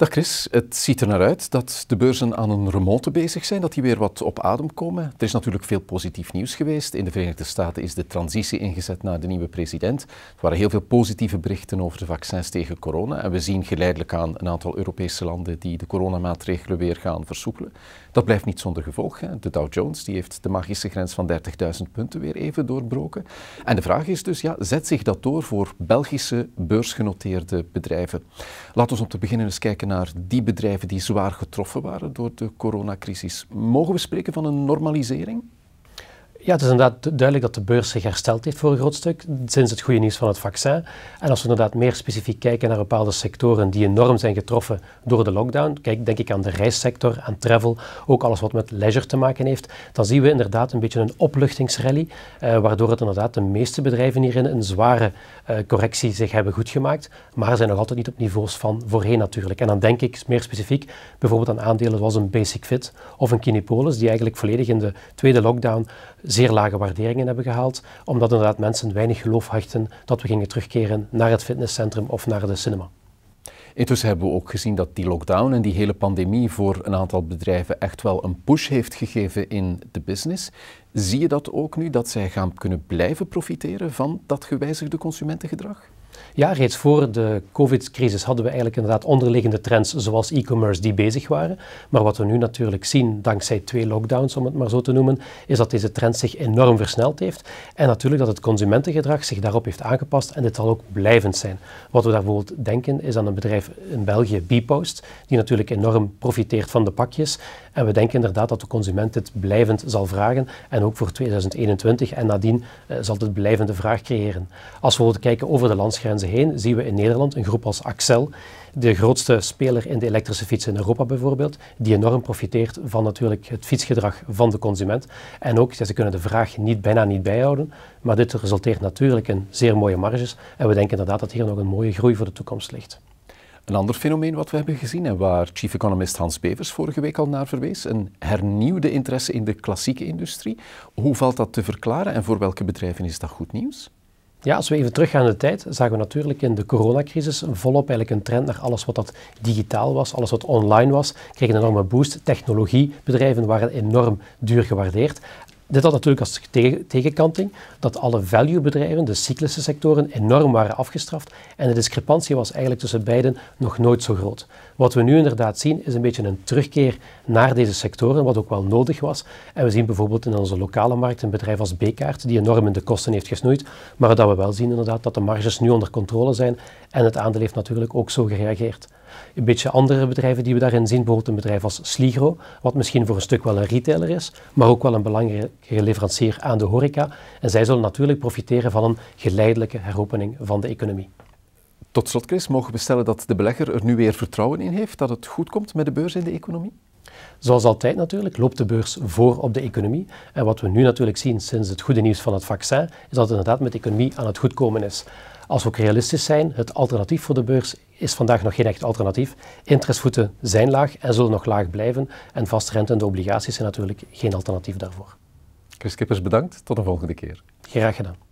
Dag Chris, het ziet er naar uit dat de beurzen aan een remonte bezig zijn, dat die weer wat op adem komen. Er is natuurlijk veel positief nieuws geweest. In de Verenigde Staten is de transitie ingezet naar de nieuwe president. Er waren heel veel positieve berichten over de vaccins tegen corona. En we zien geleidelijk aan een aantal Europese landen die de coronamaatregelen weer gaan versoepelen. Dat blijft niet zonder gevolg. Hè. De Dow Jones die heeft de magische grens van 30.000 punten weer even doorbroken. En de vraag is dus, ja, zet zich dat door voor Belgische beursgenoteerde bedrijven? Laten we om te beginnen eens kijken naar die bedrijven die zwaar getroffen waren door de coronacrisis. Mogen we spreken van een normalisering? Ja, het is inderdaad duidelijk dat de beurs zich hersteld heeft voor een groot stuk sinds het goede nieuws van het vaccin. En als we inderdaad meer specifiek kijken naar bepaalde sectoren die enorm zijn getroffen door de lockdown, kijk, denk ik aan de reissector, aan travel, ook alles wat met leisure te maken heeft, dan zien we inderdaad een beetje een opluchtingsrally, eh, waardoor het inderdaad de meeste bedrijven hierin een zware eh, correctie zich hebben goedgemaakt, maar zijn nog altijd niet op niveaus van voorheen natuurlijk. En dan denk ik meer specifiek bijvoorbeeld aan aandelen zoals een Basic Fit of een Kinepolis, die eigenlijk volledig in de tweede lockdown zeer lage waarderingen hebben gehaald, omdat inderdaad mensen weinig geloof hadden dat we gingen terugkeren naar het fitnesscentrum of naar de cinema. Intussen hebben we ook gezien dat die lockdown en die hele pandemie voor een aantal bedrijven echt wel een push heeft gegeven in de business. Zie je dat ook nu, dat zij gaan kunnen blijven profiteren van dat gewijzigde consumentengedrag? Ja, reeds voor de COVID-crisis hadden we eigenlijk inderdaad onderliggende trends zoals e-commerce die bezig waren. Maar wat we nu natuurlijk zien, dankzij twee lockdowns om het maar zo te noemen, is dat deze trend zich enorm versneld heeft. En natuurlijk dat het consumentengedrag zich daarop heeft aangepast en dit zal ook blijvend zijn. Wat we daar bijvoorbeeld denken is aan een bedrijf in België, Bpost, die natuurlijk enorm profiteert van de pakjes. En we denken inderdaad dat de consument dit blijvend zal vragen en ook voor 2021 en nadien uh, zal dit blijvende vraag creëren. Als we kijken over de landsgrenzen heen zien we in Nederland een groep als Axel, de grootste speler in de elektrische fiets in Europa bijvoorbeeld, die enorm profiteert van natuurlijk het fietsgedrag van de consument. En ook, ze kunnen de vraag niet, bijna niet bijhouden, maar dit resulteert natuurlijk in zeer mooie marges. En we denken inderdaad dat hier nog een mooie groei voor de toekomst ligt. Een ander fenomeen wat we hebben gezien en waar chief economist Hans Bevers vorige week al naar verwees, een hernieuwde interesse in de klassieke industrie. Hoe valt dat te verklaren en voor welke bedrijven is dat goed nieuws? Ja, als we even teruggaan in de tijd, zagen we natuurlijk in de coronacrisis volop eigenlijk een trend naar alles wat dat digitaal was, alles wat online was, kreeg een enorme boost. Technologiebedrijven waren enorm duur gewaardeerd. Dit had natuurlijk als tegenkanting dat alle value-bedrijven, de cyclische sectoren, enorm waren afgestraft en de discrepantie was eigenlijk tussen beiden nog nooit zo groot. Wat we nu inderdaad zien is een beetje een terugkeer naar deze sectoren, wat ook wel nodig was. En we zien bijvoorbeeld in onze lokale markt een bedrijf als Bekaart, die enorm in de kosten heeft gesnoeid, maar dat we wel zien inderdaad dat de marges nu onder controle zijn en het aandeel heeft natuurlijk ook zo gereageerd. Een beetje andere bedrijven die we daarin zien, bijvoorbeeld een bedrijf als Sligro, wat misschien voor een stuk wel een retailer is, maar ook wel een belangrijke leverancier aan de horeca. En zij zullen natuurlijk profiteren van een geleidelijke heropening van de economie. Tot slot, Chris, mogen we stellen dat de belegger er nu weer vertrouwen in heeft dat het goed komt met de beurs en de economie? Zoals altijd natuurlijk loopt de beurs voor op de economie. En wat we nu natuurlijk zien sinds het goede nieuws van het vaccin, is dat het inderdaad met de economie aan het goedkomen is. Als we ook realistisch zijn, het alternatief voor de beurs is vandaag nog geen echt alternatief. Interestvoeten zijn laag en zullen nog laag blijven. En vastrentende obligaties zijn natuurlijk geen alternatief daarvoor. Chris Kippers, bedankt. Tot de volgende keer. Graag gedaan.